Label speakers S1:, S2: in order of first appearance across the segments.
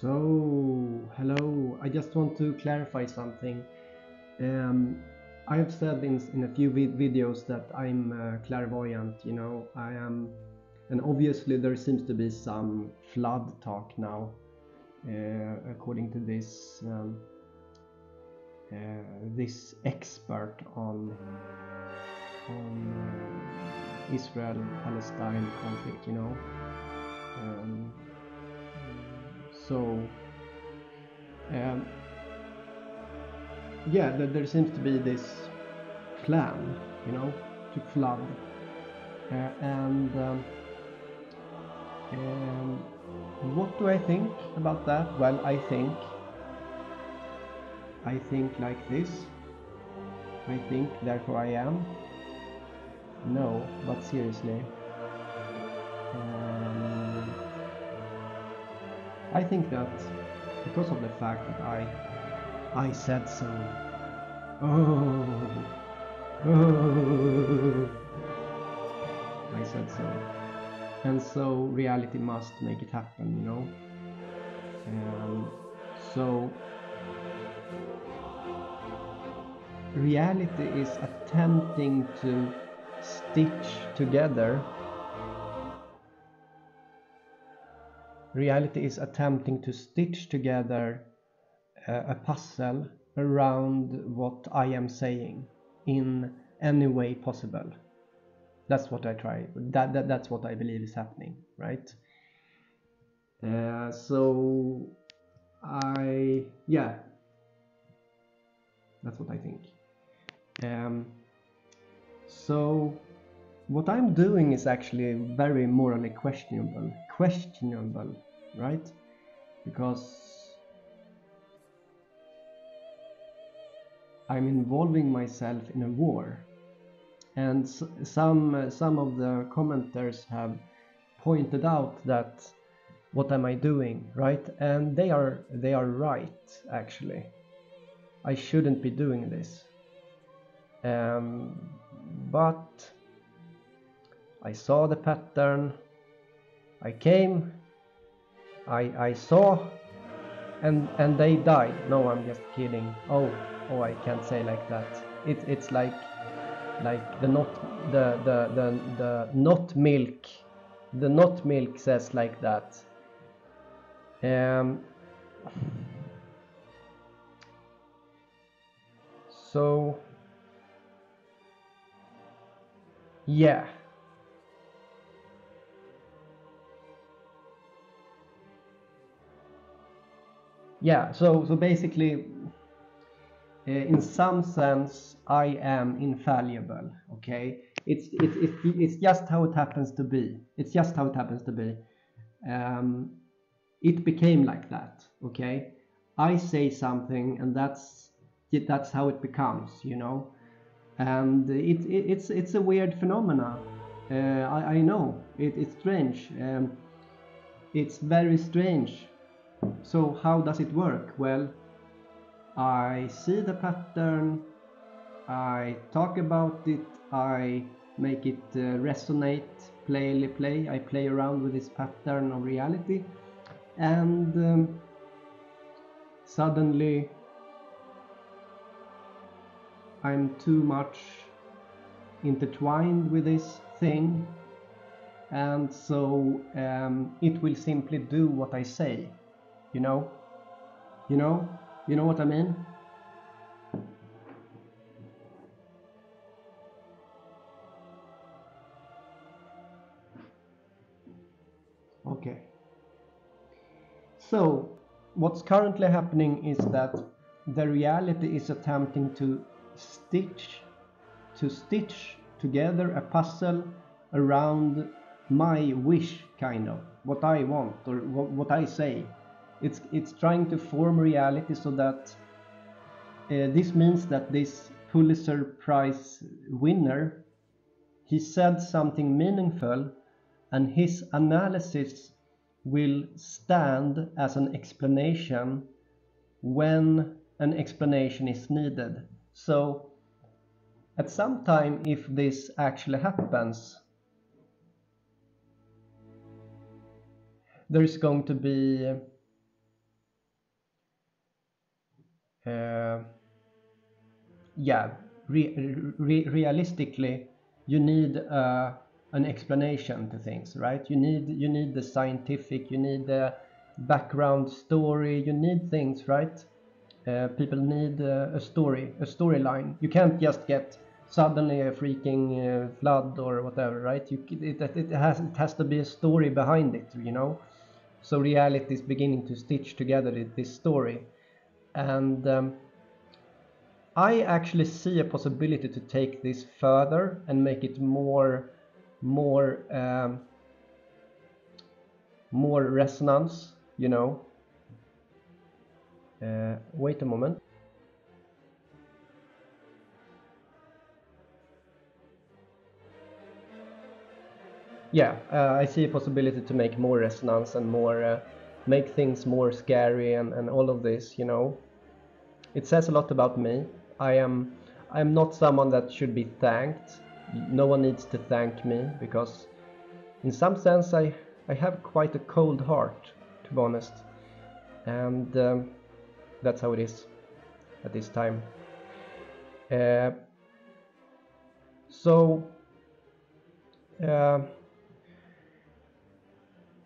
S1: So, hello. I just want to clarify something. Um, I have said in, in a few vid videos that I'm uh, clairvoyant, you know, I am, and obviously there seems to be some flood talk now, uh, according to this um, uh, this expert on on uh, Israel-Palestine conflict, you know. Um, so um, yeah, there, there, seems to be this plan, you know, to flood, uh, and um, um, what do I think about that? Well, I think I think like this. I think, therefore I am. No, but seriously. Um, I think that because of the fact that I I said so. Oh, oh, I said so. And so reality must make it happen, you know. So reality is attempting to stitch together reality is attempting to stitch together uh, a puzzle around what I am saying in any way possible. That's what I try. That, that that's what I believe is happening, right? Uh, so I yeah, that's what I think. Um, so what I'm doing is actually very morally questionable. Questionable, right? Because I'm involving myself in a war. And some uh, some of the commenters have pointed out that what am I doing, right? And they are they are right actually. I shouldn't be doing this. Um, but I saw the pattern. I came. I I saw, and and they died. No, I'm just kidding. Oh oh, I can't say like that. It it's like like the not the the the the not milk. The not milk says like that. Um. So Yeah. Yeah, so so basically uh, in some sense I am infallible, okay? It's it's it's it's just how it happens to be. It's just how it happens to be. Um, it became like that, okay? I say something and that's that's how it becomes, you know and it, it, it's it's a weird phenomena. Uh, I, I, know it, it's strange. Um, it's very strange. So how does it work? Well, I see the pattern. I talk about it. I make it uh, resonate. Play, play. I play around with this pattern of reality, and um, suddenly I'm too much intertwined with this thing and so um, it will simply do what I say you know? You know? You know what I mean? Okay. So what's currently happening is that the reality is attempting to stitch to stitch together a puzzle around my wish kind of. What I want or what, what I say it's it's trying to form reality so that uh, this means that this Pulitzer Prize winner he said something meaningful and his analysis will stand as an explanation when an explanation is needed. So at some time, if this actually happens, there's going to be yeah, re re realistically, you need uh, an explanation to things, right? You need you need the scientific, you need the background story, you need things, right? Uh, people need uh, a story, a storyline. You can't just get suddenly a freaking uh, flood or whatever, right? You, it, it, has it has to be a story behind it, you know. So reality is beginning to stitch together this story, and um, I actually see a possibility to take this further and make it more, more, um, more resonance. You know. Uh, wait a moment. yeah, uh, I see a possibility to make more resonance and more, uh, make things more scary and, and all of this, you know. It says a lot about me. I am, I am not someone that should be thanked. No one needs to thank me because in some sense I, I have quite a cold heart, to be honest. And um, that's how it is at this time. Uh, so, uh,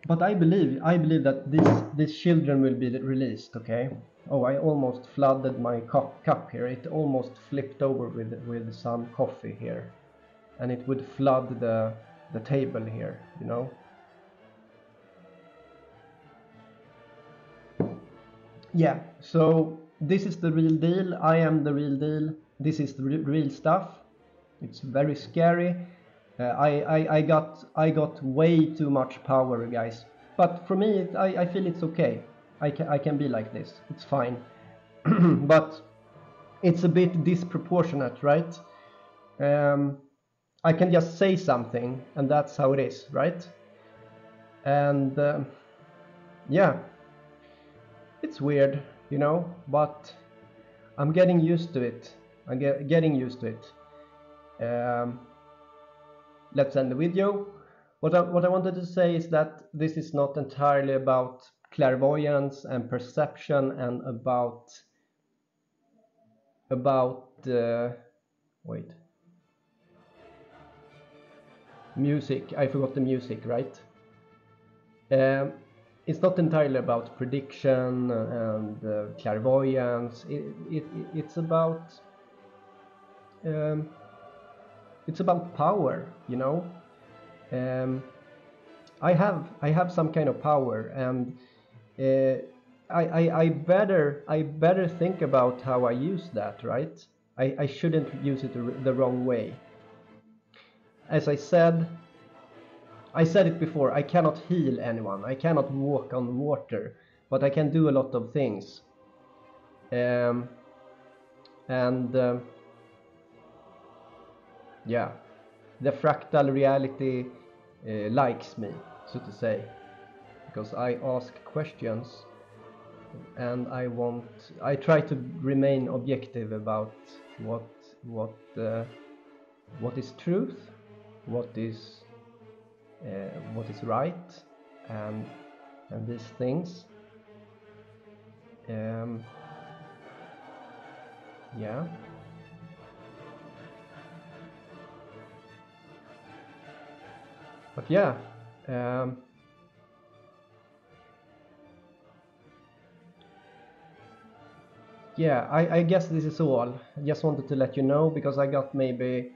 S1: but I believe I believe that these these children will be released. Okay. Oh, I almost flooded my cup, here. It almost flipped over with with some coffee here, and it would flood the the table here. You know. Yeah. So this is the real deal. I am the real deal. This is the real stuff. It's very scary uh, I, I, I got I got way too much power, guys. But for me, it, I, I feel it's okay. I can I can be like this. It's fine. but it's a bit disproportionate, right? Um, I can just say something, and that's how it is, right? And uh, yeah, it's weird, you know, but I'm getting used to it. I'm get, getting used to it. Um, let's end the video. What I, what I wanted to say is that this is not entirely about clairvoyance and perception and about about uh, wait. Music I forgot the music right? Um, it's not entirely about prediction and uh, clairvoyance. It, it, it's about um, it's about power you know? Um, I have I have some kind of power and I, I, I better I better think about how I use that right? I, I shouldn't use it the wrong way. As I said I said it before I cannot heal anyone. I cannot walk on water but I can do a lot of things. Um, and um, yeah the fractal reality uh, likes me so to say because I ask questions and I want I try to remain objective about what what uh, what is truth what is uh, what is right and and these things. Um, yeah. But yeah um, yeah I, I guess this is all. I just wanted to let you know because I got maybe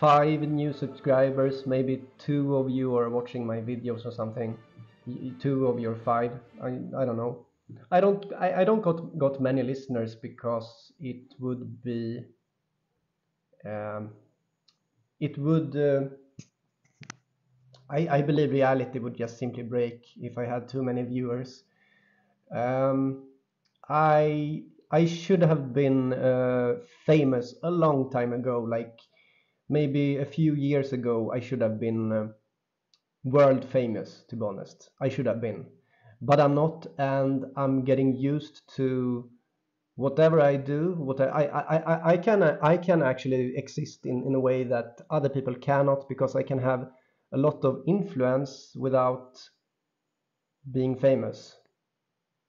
S1: five new subscribers maybe two of you are watching my videos or something. Two of your five. I, I don't know. I don't I, I don't got got many listeners because it would be um, it would uh, I, I believe reality would just simply break if I had too many viewers. Um, I I should have been uh, famous a long time ago, like maybe a few years ago. I should have been uh, world famous, to be honest. I should have been, but I'm not, and I'm getting used to whatever I do. What I I, I, I can I can actually exist in in a way that other people cannot because I can have a lot of influence without being famous.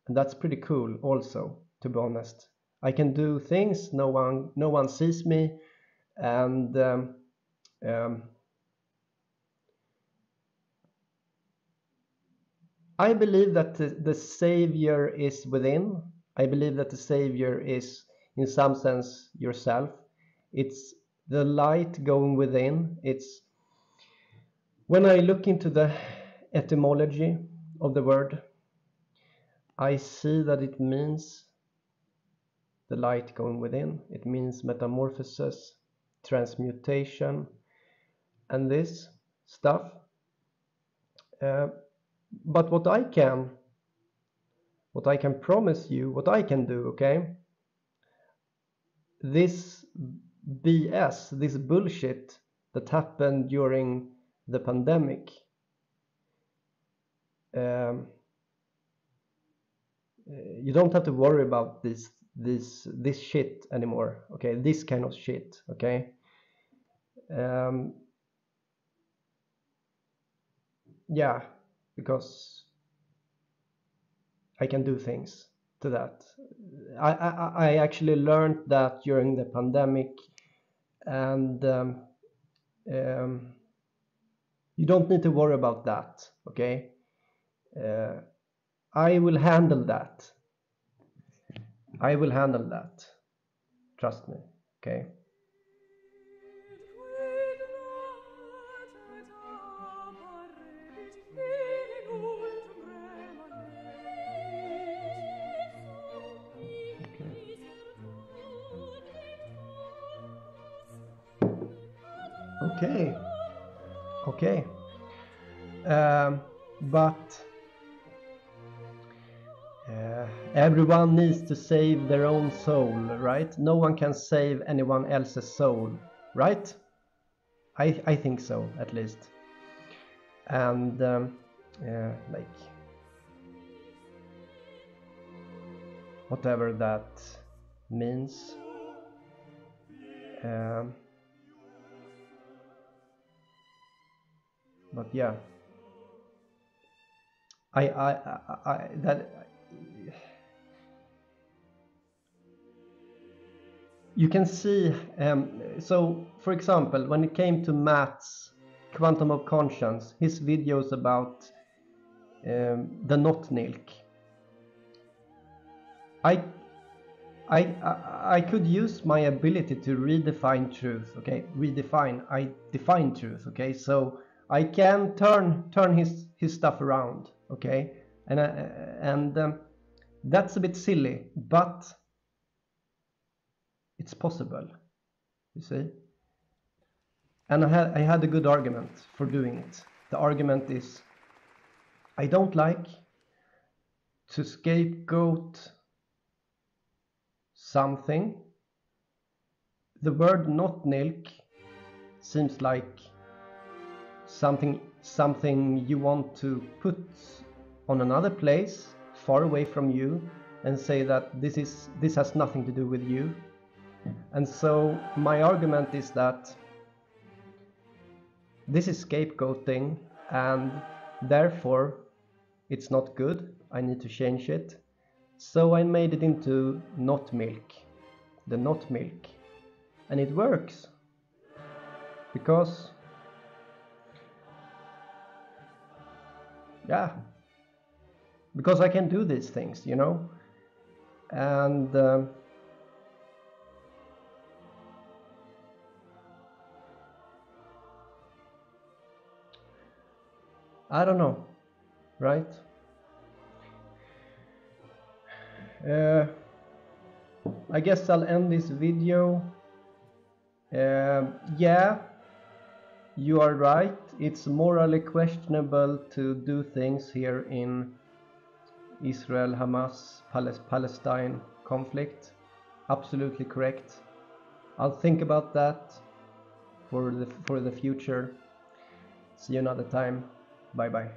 S1: And that's pretty cool also, to be honest. I can do things. No one, no one sees me, and um, um, I believe that the, the Savior is within. I believe that the Savior is, in some sense, yourself. It's the light going within. It's when I look into the etymology of the word, I see that it means the light going within. It means metamorphosis, transmutation, and this stuff. Uh, but what I can, what I can promise you, what I can do, okay? This BS, this bullshit that happened during the pandemic. Um, you don't have to worry about this this this shit anymore okay? This kind of shit okay? Um, yeah because I can do things to that. I, I, I actually learned that during the pandemic and um, um, you don't need to worry about that okay? Uh, I will handle that I will handle that. Trust me okay? Okay. Okay. Um, but everyone needs to save their own soul right? No one can save anyone else's soul right? I i think so at least. And um, uh, like whatever that means um, but yeah. I, I, I, I that you can see um, so for example when it came to Matt's quantum of conscience his videos about um, the not nilk I, I I I could use my ability to redefine truth okay? Redefine I define truth okay? So I can turn turn his his stuff around, okay, and uh, and um, that's a bit silly, but it's possible, you see. And I had I had a good argument for doing it. The argument is, I don't like to scapegoat something. The word not nilk seems like something something you want to put on another place far away from you and say that this is this has nothing to do with you and so my argument is that this is scapegoating and therefore it's not good. I need to change it. So i made it into not milk the not milk. And it works because yeah because I can do these things you know? And um, I don't know right uh, I guess I'll end this video uh, yeah you are right, it's morally questionable to do things here in Israel Hamas Palestine conflict. Absolutely correct. I'll think about that for the for the future. See you another time. Bye bye.